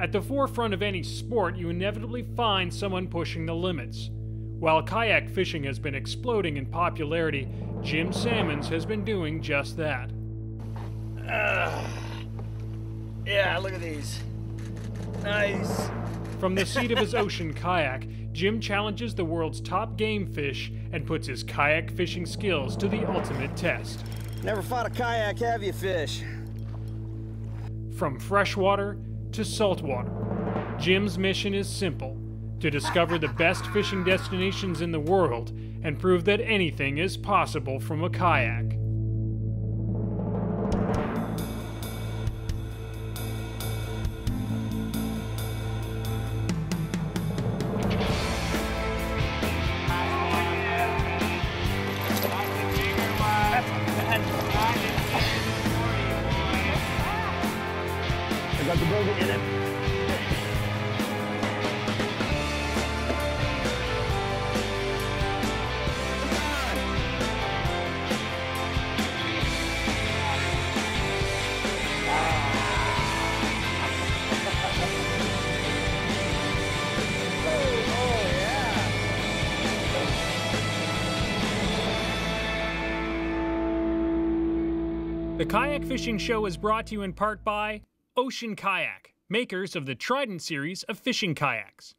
At the forefront of any sport, you inevitably find someone pushing the limits. While kayak fishing has been exploding in popularity, Jim Sammons has been doing just that. Uh, yeah, look at these. Nice. From the seat of his ocean kayak, Jim challenges the world's top game fish and puts his kayak fishing skills to the ultimate test. Never fought a kayak, have you, fish? From freshwater to saltwater, Jim's mission is simple to discover the best fishing destinations in the world and prove that anything is possible from a kayak. I got the bogey in it. The Kayak Fishing Show is brought to you in part by Ocean Kayak, makers of the Trident series of fishing kayaks.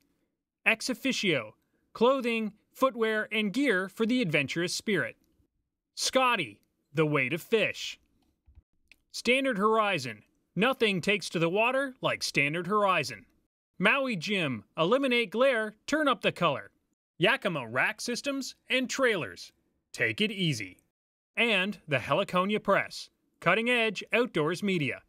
Ex Officio, clothing, footwear, and gear for the adventurous spirit. Scotty, the way to fish. Standard Horizon, nothing takes to the water like Standard Horizon. Maui Jim, eliminate glare, turn up the color. Yakima rack systems and trailers. Take it easy. And the Heliconia Press, cutting edge outdoors media.